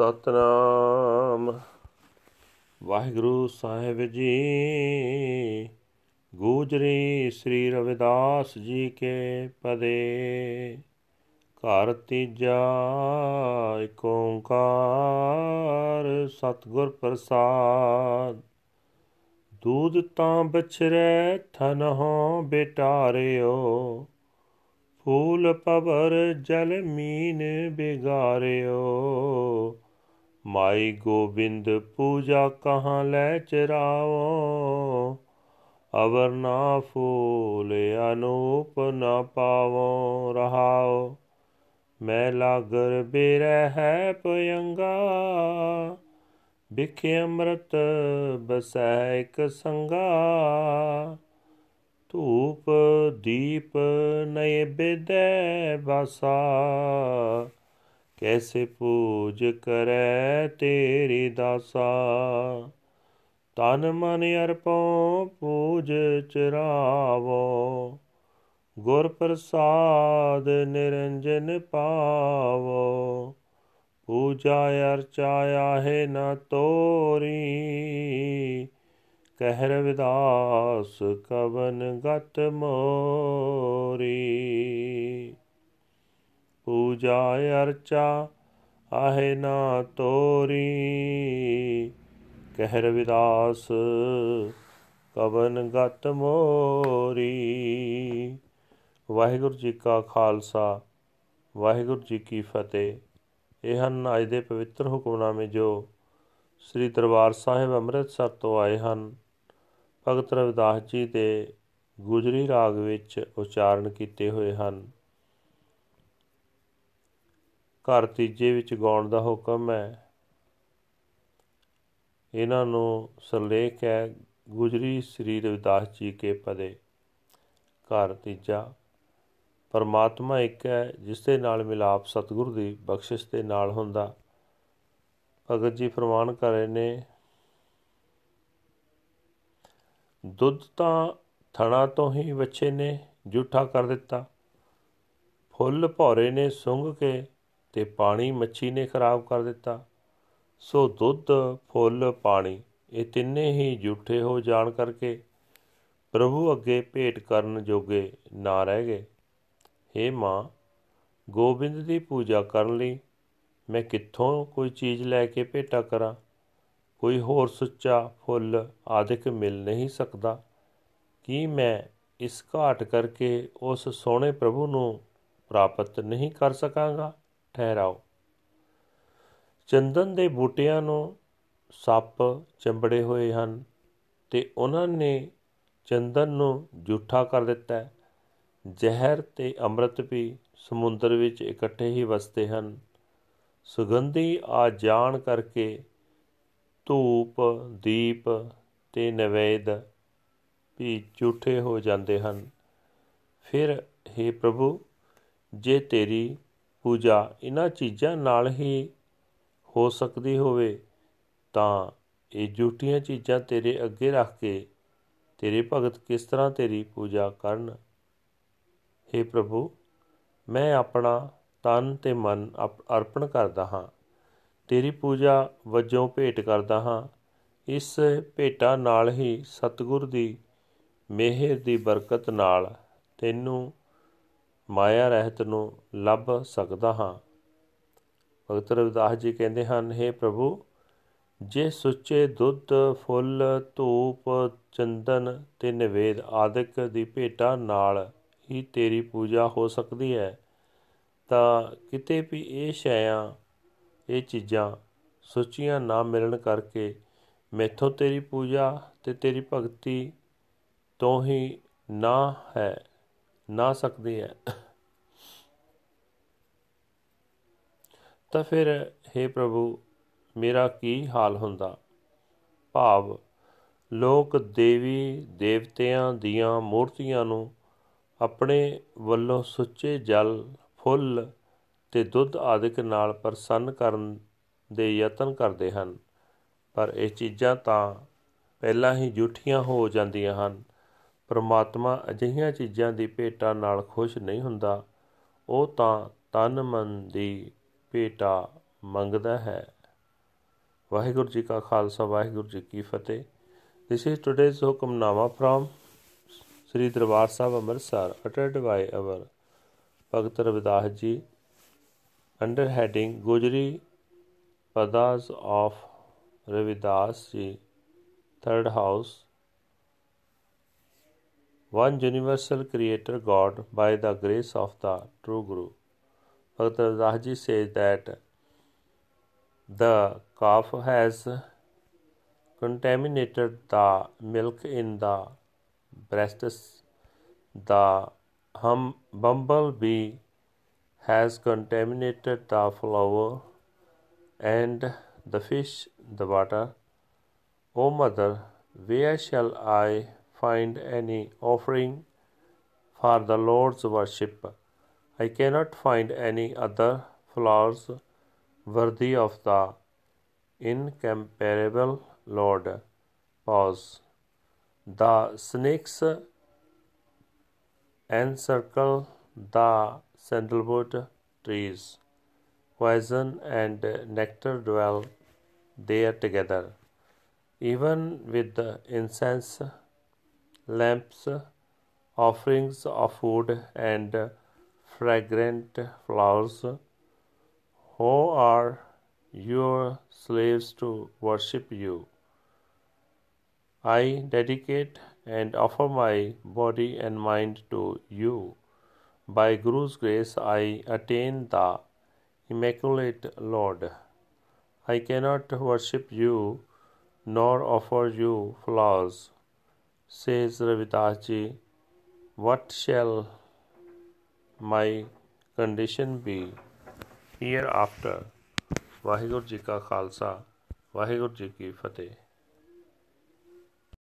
ਸਤਨਾਮ। ਵਾਹਿਗੁਰੂ ਸਾਹਿਬ ਜੀ, ਗੂਜਰੀ ਸ੍ਰੀ ਰਵਿਦਾਸ ਜੀ ਕੇ ਪਦੇ। ਘਰ ਤੀਜਾ ਏਕ ਓੰਕਾਰ, ਸਤਿਗੁਰ ਪ੍ਰਸਾਦ। ਦੂਧ ਤਾਂ ਬਛਰੇ ਥਨਹੁ ਬੇਟਾਰਿਓ। ਫੂਲ ਪਵਰ, ਜਲ ਮੀਨ ਬਿਗਾਰਿਓ। ਮਾਈ ਗੋਬਿੰਦ ਪੂਜਾ ਕਹਾਂ ਲੈ ਚਰਾਵੋ? ਅਵਰ ਨਾ ਫੂਲ, ਅਨੂਪ ਨਾ ਪਾਵੋ, ਰਹਾਓ। ਮੈਂ ਲਾਗਰ ਬੇਰਹਿ ਹੈ ਪਯੰਗਾ ਵਿਖੇ ਅੰਮ੍ਰਿਤ ਬਸੈ ਇਕ ਸੰਗਾ। ਧੂਪ ਦੀਪ ਨਏ ਬੇਦੈ ਬਾਸਾ ਕੈਸੇ ਪੂਜ ਕਰੈ ਤੇਰੀ ਦਾਸਾ? ਤਨ ਮਨ ਅਰਪੋ ਪੂਜ ਚਰਾਵੋ। ਗੁਰ ਪ੍ਰਸਾਦ ਨਿਰੰਜਨ ਪਾਵੋ। ਪੂਜਾ ਅਰਚਾ ਆਹੇ ਨ ਤੋਰੀ। ਕਹਿਰ ਰਵਿਦਾਸ ਕਵਨ ਗਤ ਮੋਰੀ। ਪੂਜਾ ਅਰਚਾ, ਆਹੇ ਨਾ ਤੋਰੀ। ਕਹਿ ਰਵਿਦਾਸ ਕਵਨ ਗਤ ਮੋਰੀ। ਵਾਹਿਗੁਰੂ ਜੀ ਕਾ ਖਾਲਸਾ, ਵਾਹਿਗੁਰੂ ਜੀ ਕੀ ਫਤਿਹ। ਇਹ ਹਨ ਅੱਜ ਦੇ ਪਵਿੱਤਰ ਹੁਕਮਨਾਮੇ ਜੋ ਸ੍ਰੀ ਦਰਬਾਰ ਸਾਹਿਬ ਅੰਮ੍ਰਿਤਸਰ ਤੋਂ ਆਏ ਹਨ। ਭਗਤ ਰਵਿਦਾਸ ਜੀ ਦੇ ਗੁਜਰੀ ਰਾਗ ਵਿੱਚ ਉਚਾਰਨ ਕੀਤੇ ਹੋਏ ਹਨ। ਘਰ ਤੀਜੇ ਵਿੱਚ ਗਾਉਣ ਦਾ ਹੁਕਮ ਹੈ। ਇਹਨਾਂ ਨੂੰ ਸਰਲੇਖ ਹੈ, ਗੁਜਰੀ ਸ੍ਰੀ ਰਵਿਦਾਸ ਜੀ ਕੇ ਪਦੇ। ਘਰ ਤੀਜਾ, ਪਰਮਾਤਮਾ ਇੱਕ ਹੈ ਜਿਸ ਦੇ ਨਾਲ ਮਿਲਾਪ ਸਤਿਗੁਰ ਦੀ ਬਖਸ਼ਿਸ਼ ਦੇ ਨਾਲ ਹੁੰਦਾ। ਭਗਤ ਜੀ ਫਰਮਾਨ ਕਰ ਰਹੇ ਨੇ, ਦੁੱਧ ਤਾਂ ਥਣਾ ਤੋਂ ਹੀ ਬੱਚੇ ਨੇ, ਜੂਠਾ ਕਰ ਦਿੱਤਾ। ਫੁੱਲ ਭੌਰੇ ਨੇ ਸੁੰਘ ਕੇ ਅਤੇ ਪਾਣੀ ਮੱਛੀ ਨੇ ਖਰਾਬ ਕਰ ਦਿੱਤਾ। ਸੋ ਦੁੱਧ, ਫੁੱਲ, ਪਾਣੀ ਇਹ ਤਿੰਨੇ ਹੀ ਜੂਠੇ ਹੋ ਜਾਣ ਕਰਕੇ ਪ੍ਰਭੂ ਅੱਗੇ ਭੇਟ ਕਰਨ ਜੋਗੇ ਨਾ ਰਹਿ ਗਏ। हे ਮਾਂ, ਗੋਬਿੰਦ ਦੀ ਪੂਜਾ ਕਰਨ ਲਈ ਮੈਂ ਕਿੱਥੋਂ ਕੋਈ ਚੀਜ਼ ਲੈ ਕੇ ਭੇਟਾ ਕਰਾਂ? ਕੋਈ ਹੋਰ ਸੁੱਚਾ ਫੁੱਲ ਆਦਿਕ ਮਿਲ ਨਹੀਂ ਸਕਦਾ। ਕੀ ਮੈਂ ਇਸ ਘਾਟ ਕਰਕੇ ਉਸ ਸੋਹਣੇ ਪ੍ਰਭੂ ਨੂੰ ਪ੍ਰਾਪਤ ਨਹੀਂ ਕਰ ਸਕਾਂਗਾ? ਠਹਿਰਾਓ। ਚੰਦਨ ਦੇ ਬੂਟਿਆਂ ਨੂੰ ਸੱਪ ਚੰਬੜੇ ਹੋਏ ਹਨ ਤੇ ਉਹਨਾਂ ਨੇ ਚੰਦਨ ਨੂੰ ਜੂਠਾ ਕਰ ਦਿੱਤਾ ਜ਼ਹਿਰ ਤੇ ਅੰਮ੍ਰਿਤ ਵੀ ਸਮੁੰਦਰ ਵਿੱਚ ਇਕੱਠੇ ਹੀ ਵਸਦੇ ਹਨ। ਸੁਗੰਧੀ ਆ ਜਾਣ ਕਰਕੇ ਧੂਪ, ਦੀਪ ਤੇ ਨਵੇਦ ਵੀ ਝੂਠੇ ਹੋ ਜਾਂਦੇ ਹਨ। ਫਿਰ हे ਪ੍ਰਭੂ, ਜੇ ਤੇਰੀ ਪੂਜਾ ਇਹਨਾਂ ਚੀਜ਼ਾਂ ਨਾਲ ਹੀ ਹੋ ਸਕਦੀ ਹੋਵੇ, ਤਾਂ ਇਹ ਝੂਠੀਆਂ ਚੀਜ਼ਾਂ ਤੇਰੇ ਅੱਗੇ ਰੱਖ ਕੇ, ਤੇਰੇ ਭਗਤ ਕਿਸ ਤਰ੍ਹਾਂ ਤੇਰੀ ਪੂਜਾ ਕਰਨ? हे ਪ੍ਰਭੂ, ਮੈਂ ਆਪਣਾ ਤਨ ਤੇ ਮਨ ਅਰਪਣ ਕਰਦਾ ਹਾਂ। ਤੇਰੀ ਪੂਜਾ ਵਜੋਂ ਭੇਟ ਕਰਦਾ ਹਾਂ। ਇਸ ਭੇਟਾ ਨਾਲ ਹੀ ਸਤਿਗੁਰ ਦੀ ਮਿਹਰ ਦੀ ਬਰਕਤ ਨਾਲ ਤੈਨੂੰ ਮਾਇਆ ਰਹਿਤ ਨੂੰ ਲੱਭ ਸਕਦਾ ਹਾਂ। ਭਗਤ ਰਵਿਦਾਸ ਜੀ ਕਹਿੰਦੇ ਹਨ हे ਪ੍ਰਭੂ, ਜੇ ਸੁੱਚੇ ਦੁੱਧ, ਫੁੱਲ, ਧੂਪ, ਚੰਦਨ ਤੇ ਨਿਵੇਦ ਆਦਿਕ ਦੀ ਭੇਟਾ ਨਾਲ ਹੀ ਤੇਰੀ ਪੂਜਾ ਹੋ ਸਕਦੀ ਹੈ, ਤਾਂ ਕਿਤੇ ਵੀ ਇਹ ਸ਼ੈਆਂ ਇਹ ਚੀਜ਼ਾਂ ਸੁੱਚੀਆਂ ਨਾ ਮਿਲਣ ਕਰਕੇ ਮੈਥੋਂ ਤੇਰੀ ਪੂਜਾ ਤੇ ਤੇਰੀ ਭਗਤੀ ਤੋਂ ਹੀ ਨਾ ਹੈ, ਨਾ ਸਕਦੀ ਹੈ। ਤਾਂ ਫਿਰ हे ਪ੍ਰਭੂ, ਮੇਰਾ ਕੀ ਹਾਲ ਹੁੰਦਾ? ਭਾਵ, ਲੋਕ ਦੇਵੀ ਦੇਵਤਿਆਂ ਦੀਆਂ ਮੂਰਤੀਆਂ ਨੂੰ ਆਪਣੇ ਵੱਲੋਂ ਸੁੱਚੇ ਜਲ, ਫੁੱਲ ਤੇ ਦੁੱਧ ਆਦਿਕ ਨਾਲ ਪ੍ਰਸੰਨ ਕਰਨ ਦੇ ਯਤਨ ਕਰਦੇ ਹਨ। ਪਰ ਇਹ ਚੀਜ਼ਾਂ ਤਾਂ ਪਹਿਲਾਂ ਹੀ ਝੂਠੀਆਂ ਹੋ ਜਾਂਦੀਆਂ ਹਨ। ਪਰਮਾਤਮਾ ਅਜਿਹੀਆਂ ਚੀਜ਼ਾਂ ਦੀ ਭੇਟਾ ਨਾਲ ਖੁਸ਼ ਨਹੀਂ ਹੁੰਦਾ। ਉਹ ਤਾਂ ਤਨ ਮਨ ਦੀ ਭੇਟਾ ਮੰਗਦਾ ਹੈ ਵਾਹਿਗੁਰੂ ਜੀ ਕਾ ਖਾਲਸਾ ਵਾਹਿਗੁਰੂ ਜੀ ਕੀ ਫਤਿਹ this is today's Hukamnama from Sri Darbar Sahib Amritsar ਅਟਟਡ by our Bhagat Ravidas ji under heading Gujri padas of Ravidas ji 3rd house one universal creator god by the grace of the true guru Bhagat Ravidas ji says that the calf has contaminated the milk in the breasts. The hum bumblebee has contaminated the flower and the fish the water. O mother, where shall I find any offering for the Lord's worship? I cannot find any other flowers worthy of the incomparable Lord. Pause. The snakes encircle the sandalwood trees. Poison and nectar dwell there together. Even with the incense, lamps, offerings of food, and fragrant flowers, who are your slaves to worship you. I dedicate and offer my body and mind to you. By Guru's grace, I attain the Immaculate Lord. I cannot worship you nor offer you flowers. Says Ravidas ji, what shall my condition be hereafter Waheguru ji ਕਾ ਖਾਲਸਾ ਵਾਹਿਗੁਰੂ ਜੀ ਕੀ ਫਤਿਹ